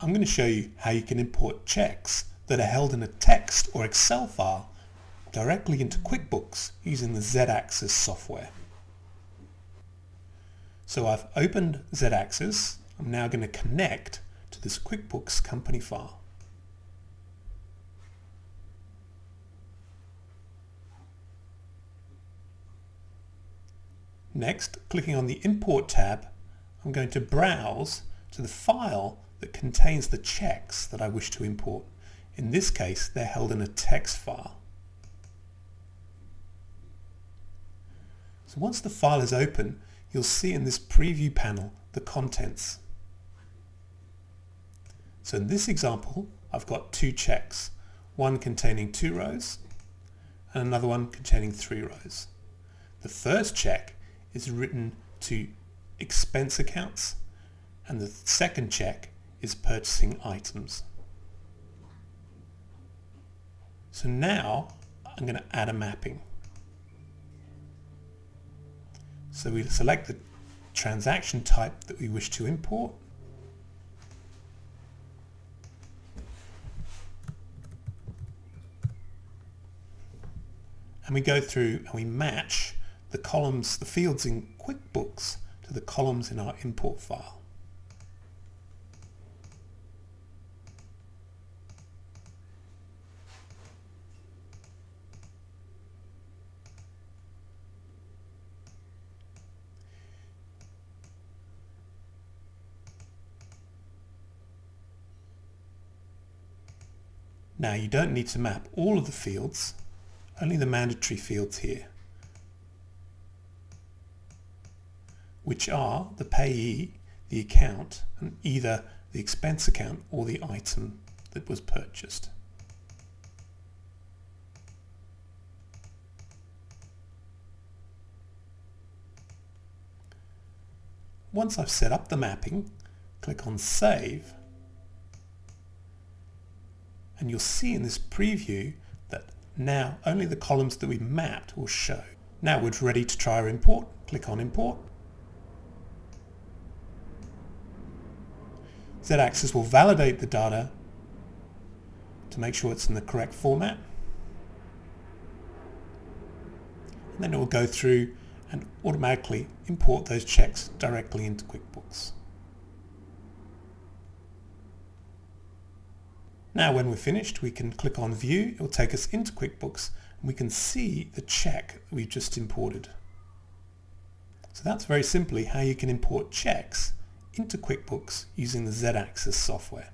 I'm going to show you how you can import checks that are held in a text or Excel file directly into QuickBooks using the Zed Axis software. So I've opened Zed Axis. I'm now going to connect to this QuickBooks company file. Next, clicking on the Import tab, I'm going to browse to the file that contains the checks that I wish to import. In this case, they're held in a text file. So once the file is open, you'll see in this preview panel the contents. So in this example, I've got two checks, one containing two rows and another one containing three rows. The first check is written to expense accounts and the second check is purchasing items. So now I'm going to add a mapping. So we select the transaction type that we wish to import. And we go through and we match the columns, the fields in QuickBooks to the columns in our import file. Now you don't need to map all of the fields, only the mandatory fields here, which are the payee, the account, and either the expense account or the item that was purchased. Once I've set up the mapping, click on Save and you'll see in this preview that now only the columns that we mapped will show. Now we're ready to try our import. Click on Import. Zed Axis will validate the data to make sure it's in the correct format. And then it will go through and automatically import those checks directly into QuickBooks. Now when we're finished, we can click on View. It will take us into QuickBooks and we can see the check we've just imported. So that's very simply how you can import checks into QuickBooks using the Zed Axis software.